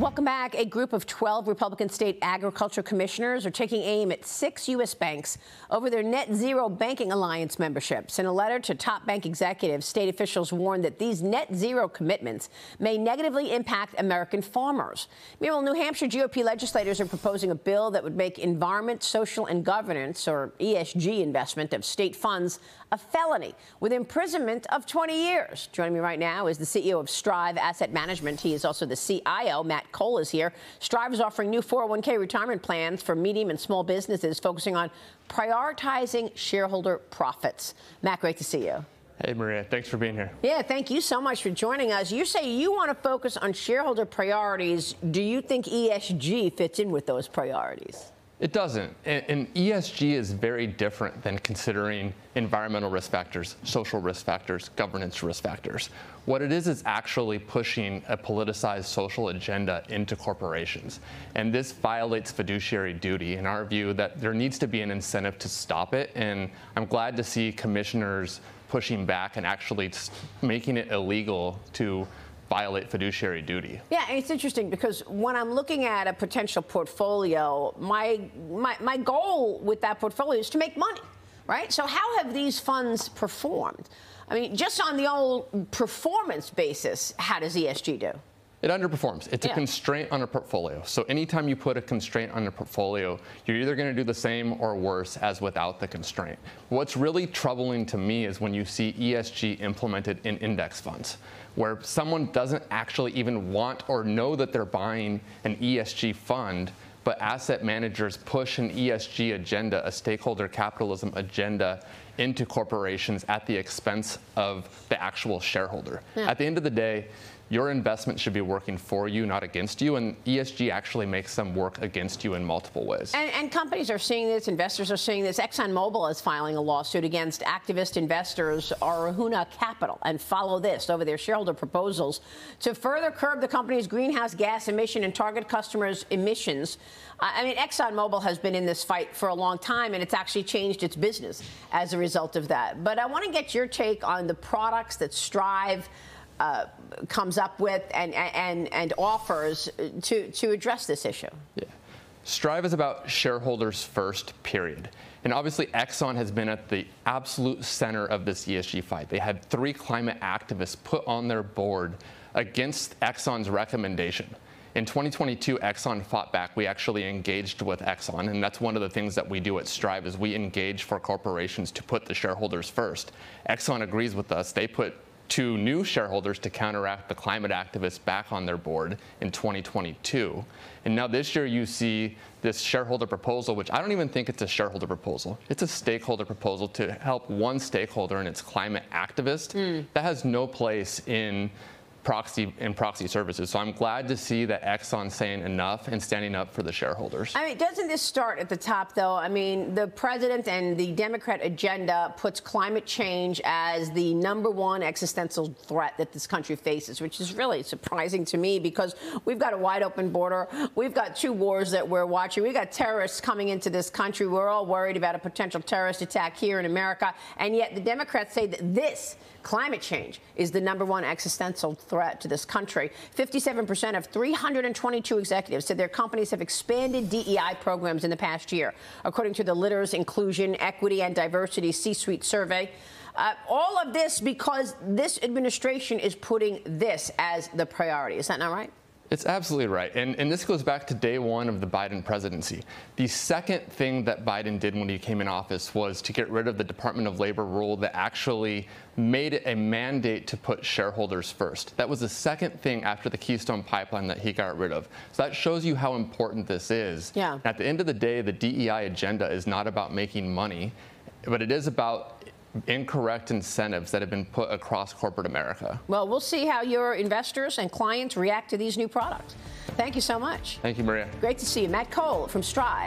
Welcome back. A group of 12 Republican state agriculture commissioners are taking aim at six U.S. banks over their net zero banking alliance memberships. In a letter to top bank executives, state officials warned that these net zero commitments may negatively impact American farmers. Meanwhile, New Hampshire GOP legislators are proposing a bill that would make environment, social, and governance, or ESG, investment of state funds a felony with imprisonment of 20 years. Joining me right now is the CEO of Strive Asset Management. He is also the CIO, Matt Cole is here. Strive is offering new 401k retirement plans for medium and small businesses, focusing on prioritizing shareholder profits. Matt, great to see you. Hey, Maria, thanks for being here. Yeah, thank you so much for joining us. You say you want to focus on shareholder priorities. Do you think ESG fits in with those priorities? It doesn't. And ESG is very different than considering environmental risk factors, social risk factors, governance risk factors. What it is is actually pushing a politicized social agenda into corporations. And this violates fiduciary duty, in our view, that there needs to be an incentive to stop it. And I'm glad to see commissioners pushing back and actually making it illegal to violate fiduciary duty. Yeah, it's interesting because when I'm looking at a potential portfolio, my, my, my goal with that portfolio is to make money, right? So how have these funds performed? I mean, just on the old performance basis, how does ESG do? It underperforms. It's yeah. a constraint on a portfolio. So anytime you put a constraint on a portfolio, you're either going to do the same or worse as without the constraint. What's really troubling to me is when you see ESG implemented in index funds, where someone doesn't actually even want or know that they're buying an ESG fund, but asset managers push an ESG agenda, a stakeholder capitalism agenda, into corporations at the expense of the actual shareholder. Yeah. At the end of the day, your investment should be working for you, not against you. And ESG actually makes them work against you in multiple ways. And, and companies are seeing this, investors are seeing this. ExxonMobil is filing a lawsuit against activist investors Arjuna Capital and Follow This over their shareholder proposals to further curb the company's greenhouse gas emission and target customers' emissions. I mean, ExxonMobil has been in this fight for a long time, and it's actually changed its business as a result of that. But I want to get your take on the products that Strive uh, comes up with and, and, and offers to, to address this issue? Yeah. Strive is about shareholders first, period. And obviously, Exxon has been at the absolute center of this ESG fight. They had three climate activists put on their board against Exxon's recommendation. In 2022, Exxon fought back. We actually engaged with Exxon, and that's one of the things that we do at Strive is we engage for corporations to put the shareholders first. Exxon agrees with us. They put two new shareholders to counteract the climate activists back on their board in 2022. And now this year you see this shareholder proposal, which I don't even think it's a shareholder proposal. It's a stakeholder proposal to help one stakeholder and its climate activist. Mm. That has no place in proxy and proxy services. So I'm glad to see that Exxon saying enough and standing up for the shareholders. I mean, doesn't this start at the top, though? I mean, the president and the Democrat agenda puts climate change as the number one existential threat that this country faces, which is really surprising to me because we've got a wide open border. We've got two wars that we're watching. We've got terrorists coming into this country. We're all worried about a potential terrorist attack here in America. And yet the Democrats say that this climate change is the number one existential threat to this country. 57% of 322 executives said their companies have expanded DEI programs in the past year, according to the Littler's Inclusion, Equity, and Diversity C-Suite survey. Uh, all of this because this administration is putting this as the priority. Is that not right? It's absolutely right. And, and this goes back to day one of the Biden presidency. The second thing that Biden did when he came in office was to get rid of the Department of Labor rule that actually made it a mandate to put shareholders first. That was the second thing after the Keystone Pipeline that he got rid of. So that shows you how important this is. Yeah. At the end of the day, the DEI agenda is not about making money, but it is about incorrect incentives that have been put across corporate America. Well, we'll see how your investors and clients react to these new products. Thank you so much. Thank you, Maria. Great to see you. Matt Cole from Strive.